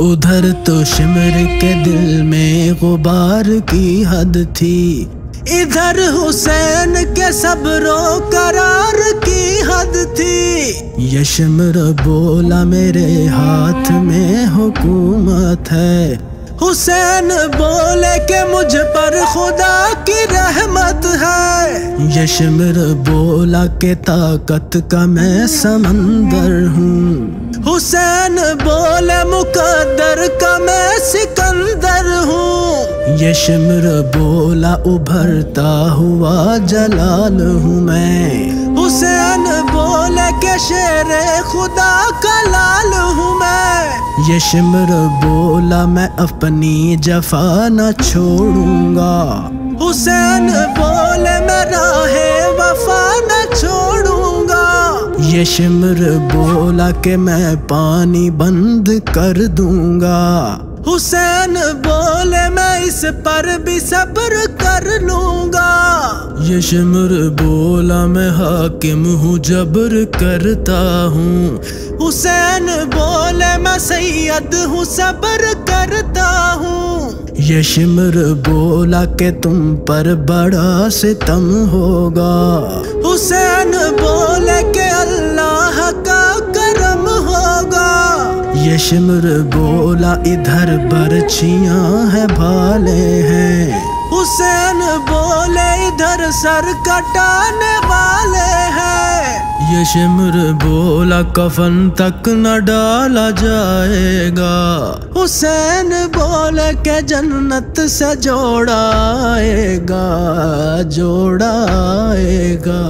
उधर तो शिमर के दिल में गुबार की हद थी। इधर हुसैन के सबरो करार की हद थी। यशमर बोला, मेरे हाथ में हुकूमत है। हुसैन बोले के मुझ पर खुदा की रहमत है। यशमर बोला के ताकत का मैं समंदर हूँ। हुसैन बोले, मुकद्दर का मैं सिकंदर हूँ। यशमर बोला, उभरता हुआ जलाल हूँ मैं। हुसैन बोले के शेर खुदा का लाल हूँ मैं। यशमर बोला, मैं अपनी जफा न छोड़ूँगा। यशमर बोला के मैं पानी बंद कर दूँगा। हुसैन बोले, मैं इस पर भी सब्र कर लूँगा। यशमर बोला, मैं हाकिम हूँ, जबर करता हूँ। हुसैन बोले, मैं सैयद हूँ, सब्र करता हूँ। यशमर बोला के तुम पर बड़ा सितम होगा। हुसैन बोले के यशमर बोला, इधर बरछियाँ है, भाले हैं। हुसैन बोले, इधर सर कटाने वाले हैं। यशमर बोला, कफन तक न डाला जाएगा। हुसैन बोले के जन्नत से जोड़ाएगा जोड़ाएगा।